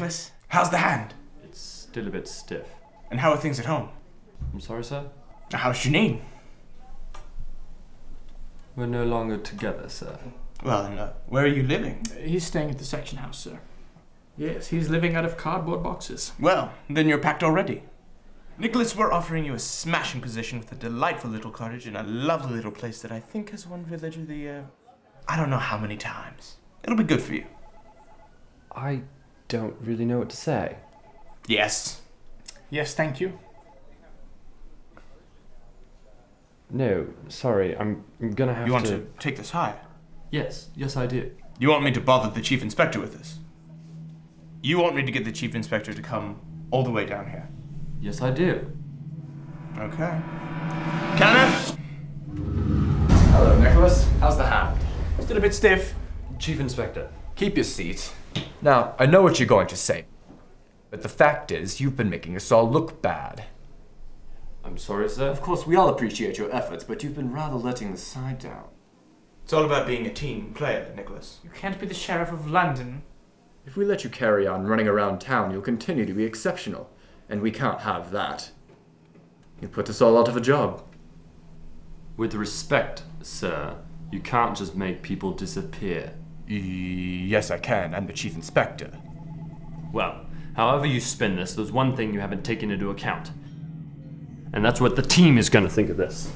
Nicholas? How's the hand? It's still a bit stiff. And how are things at home? I'm sorry, sir? How's Janine? We're no longer together, sir. Well, and uh, where are you living? He's staying at the section house, sir. Yes, he's living out of cardboard boxes. Well, then you're packed already. Nicholas, we're offering you a smashing position with a delightful little cottage in a lovely little place that I think has won Villager the, uh, I don't know how many times. It'll be good for you. I don't really know what to say. Yes. Yes, thank you. No, sorry, I'm, I'm gonna have to. You want to... to take this higher? Yes, yes, I do. You want me to bother the chief inspector with this? You want me to get the chief inspector to come all the way down here? Yes, I do. Okay. Kenneth? Hello, Nicholas. How's the hand? Still a bit stiff. Chief Inspector. Keep your seat. Now, I know what you're going to say, but the fact is, you've been making us all look bad. I'm sorry, sir. Of course, we all appreciate your efforts, but you've been rather letting the side down. It's all about being a team player, Nicholas. You can't be the sheriff of London. If we let you carry on running around town, you'll continue to be exceptional, and we can't have that. You put us all out of a job. With respect, sir, you can't just make people disappear. Yes, I can. I'm the chief inspector. Well, however you spin this, there's one thing you haven't taken into account. And that's what the team is gonna think of this.